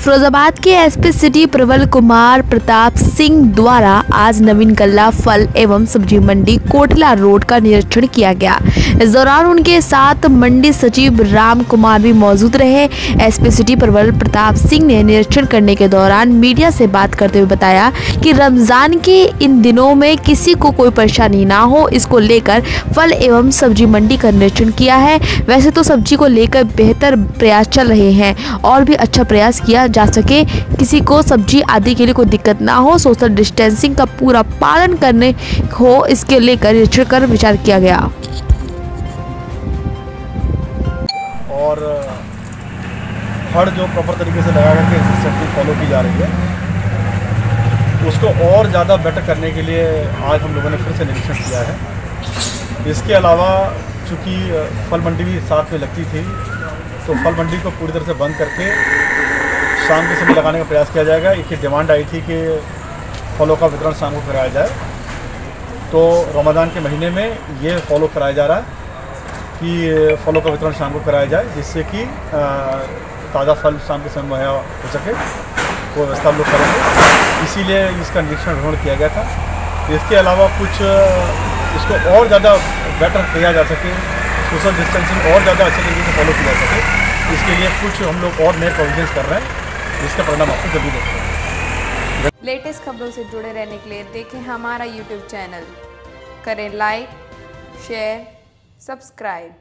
फिरोजाबाद के SP city प्रबल कुमार प्रताप सिंह द्वारा आज नवीन गल्ला फल एवं सब्ज़ी मंडी कोटला रोड का निरीक्षण किया गया। इस दौरान उनके साथ मंडी सचिव राम कुमार भी मौजूद रहे। एसपी सिटी प्रबल प्रताप सिंह ने निरीक्षण करने के दौरान मीडिया से बात करते हुए बताया कि रमज़ान के इन दिनों में किसी को कोई परेशानी ना हो, इसको लेकर फल एवं सब्ज़ी मंडी का निरीक्षण किया है। वैसे तो सब्ज़ी को लेकर बेहतर प्रयास चल रहे हैं और भी अच्छा प्रयास किया जा सके। किसी को सब्ज़ी आदि के लिए कोई दिक्कत ना हो, सोशल डिस्टेंसिंग का पूरा पालन करने हो, इसके लेकर निरीक्षण कर विचार किया गया। हड़ जो प्रॉपर तरीके से लगा करके सिस्टम फॉलो की जा रही है। उसको और ज़्यादा बेटर करने के लिए आज हम लोगों ने फिर से निरीक्षण किया है। इसके अलावा चूँकि फल मंडी भी साथ में लगती थी तो फल मंडी को पूरी तरह से बंद करके शाम के समय लगाने का प्रयास किया जाएगा। एक डिमांड आई थी कि फलों का वितरण शाम को कराया जाए। तो रमज़ान के महीने में ये फॉलो कराया जा रहा है कि फलों का वितरण शाम को कराया जाए, जिससे कि ताज़ा फल शाम के समय मुहैया हो सके, वो व्यवस्था हम लोग करेंगे। इसीलिए इसका निरीक्षण भ्रमण किया गया था। इसके अलावा कुछ, इसको और ज़्यादा बेटर किया जा सके सोशल डिस्टेंसिंग और ज़्यादा अच्छे तरीके से फॉलो किया जा सके। इसके लिए कुछ हम लोग और नए प्रोविजंस कर रहे हैं, जिसका परिणाम आपको जल्दी देखते हैं। लेटेस्ट खबरों से जुड़े रहने के लिए देखें हमारा यूट्यूब चैनल करें लाइक शेयर सब्सक्राइब